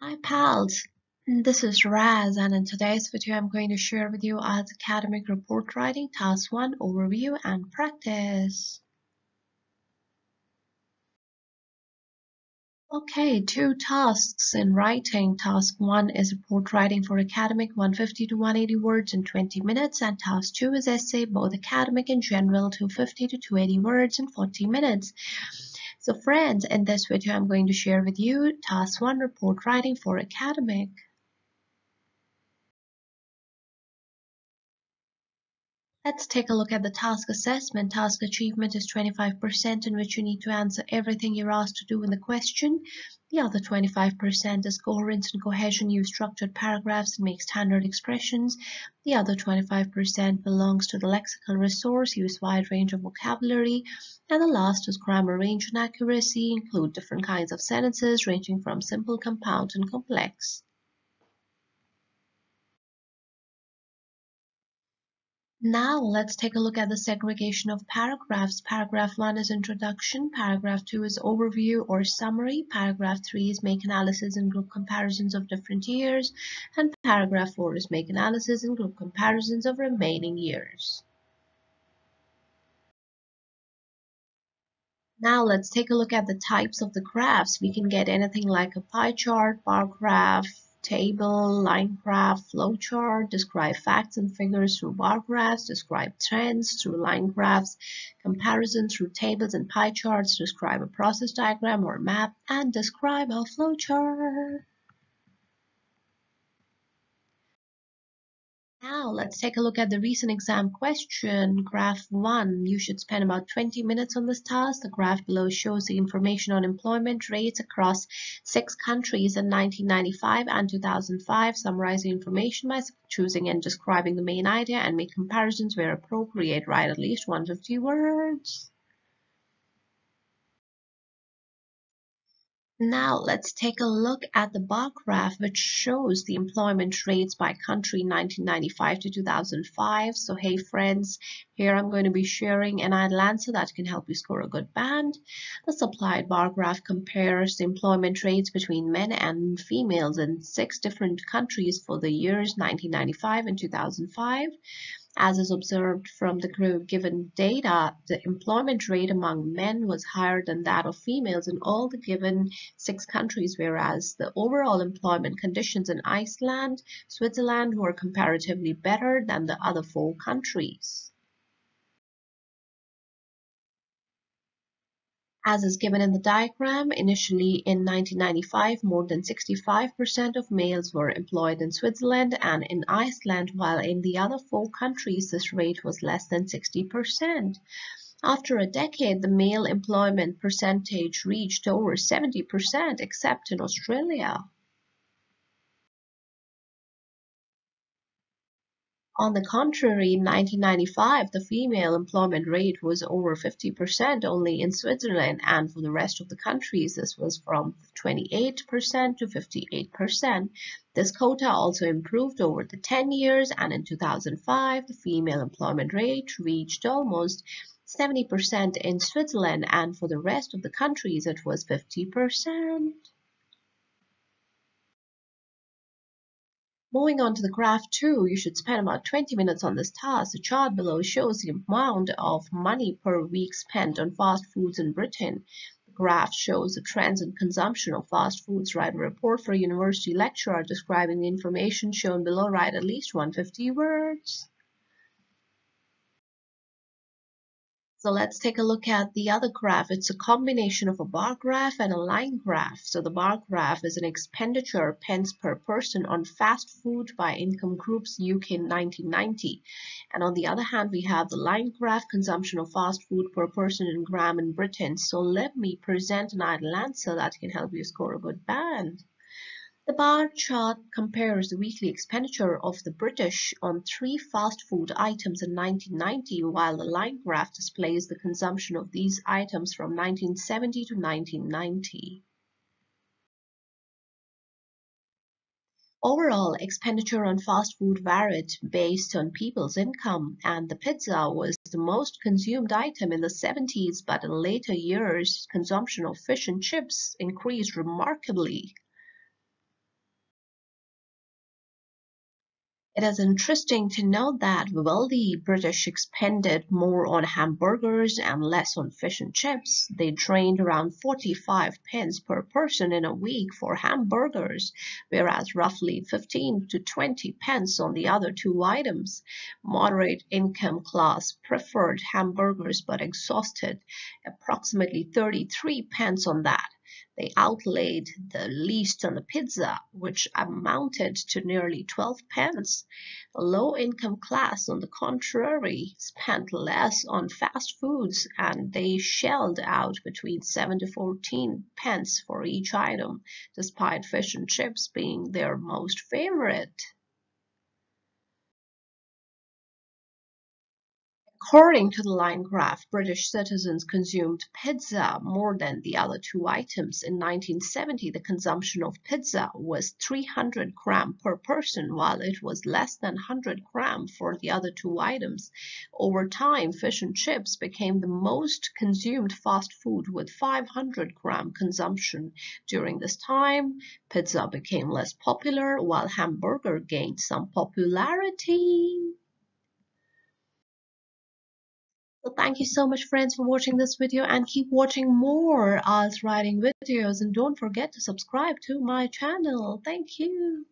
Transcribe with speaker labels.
Speaker 1: Hi pals, this is Raz and in today's video I'm going to share with you IELTS Academic Report Writing Task 1 Overview and Practice. Okay, two tasks in writing. Task 1 is report writing for academic 150 to 180 words in 20 minutes and task 2 is essay both academic and general 250 to 280 words in 40 minutes. So friends, in this video I'm going to share with you task 1 report writing for academic. Let's take a look at the task assessment. Task achievement is 25% in which you need to answer everything you're asked to do in the question. The other 25% is coherence and cohesion. Use structured paragraphs and make standard expressions. The other 25% belongs to the lexical resource. Use wide range of vocabulary. And the last is grammar range and accuracy. Include different kinds of sentences ranging from simple, compound, and complex. Now let's take a look at the segregation of paragraphs. Paragraph 1 is introduction, paragraph 2 is overview or summary, paragraph 3 is make analysis and group comparisons of different years, and paragraph 4 is make analysis and group comparisons of remaining years. Now let's take a look at the types of the graphs. We can get anything like a pie chart, bar graph, table, line graph, flowchart, describe facts and figures through bar graphs, describe trends through line graphs, comparison through tables and pie charts, describe a process diagram or map, and describe a flowchart. Now let's take a look at the recent exam question, graph 1. You should spend about 20 minutes on this task. The graph below shows the information on employment rates across six countries in 1995 and 2005. Summarize the information by choosing and describing the main idea and make comparisons where appropriate. Write at least 150 words. Now let's take a look at the bar graph which shows the employment rates by country 1995 to 2005. So hey friends, here I'm going to be sharing an answer that can help you score a good band. The supplied bar graph compares the employment rates between men and females in six different countries for the years 1995 and 2005. As is observed from the group given data, the employment rate among men was higher than that of females in all the given six countries, whereas the overall employment conditions in Iceland, Switzerland were comparatively better than the other four countries. As is given in the diagram, initially in 1995, more than 65% of males were employed in Switzerland and in Iceland, while in the other four countries this rate was less than 60%. After a decade, the male employment percentage reached over 70%, except in Australia. On the contrary, in 1995, the female employment rate was over 50% only in Switzerland, and for the rest of the countries, this was from 28% to 58%. This quota also improved over the 10 years, and in 2005, the female employment rate reached almost 70% in Switzerland, and for the rest of the countries, it was 50%. Moving on to the graph 2, you should spend about 20 minutes on this task. The chart below shows the amount of money per week spent on fast foods in Britain. The graph shows the trends in consumption of fast foods. Write a report for a university lecturer describing the information shown below. Write at least 150 words. So let's take a look at the other graph. It's a combination of a bar graph and a line graph. So the bar graph is an expenditure pence per person on fast food by income groups UK 1990. And on the other hand, we have the line graph consumption of fast food per person in gram in Britain. So let me present an idle answer that can help you score a good band. The bar chart compares the weekly expenditure of the British on three fast food items in 1990, while the line graph displays the consumption of these items from 1970 to 1990. Overall expenditure on fast food varied based on people's income, and the pizza was the most consumed item in the 70s, but in later years, consumption of fish and chips increased remarkably. It is interesting to note that while the British expended more on hamburgers and less on fish and chips, they drained around 45 pence per person in a week for hamburgers, whereas roughly 15 to 20 pence on the other two items. Moderate income class preferred hamburgers but exhausted approximately 33 pence on that. They outlaid the least on the pizza, which amounted to nearly 12 pence. The low-income class, on the contrary, spent less on fast foods and they shelled out between 7 to 14 pence for each item, despite fish and chips being their most favorite. According to the line graph, British citizens consumed pizza more than the other two items. In 1970, the consumption of pizza was 300 gram per person, while it was less than 100 gram for the other two items. Over time, fish and chips became the most consumed fast food with 500 gram consumption. During this time, pizza became less popular, while hamburger gained some popularity. So thank you so much friends for watching this video and keep watching more IELTS writing videos and don't forget to subscribe to my channel. Thank you.